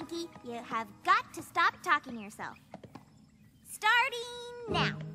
Pinky, you have got to stop talking to yourself. Starting now.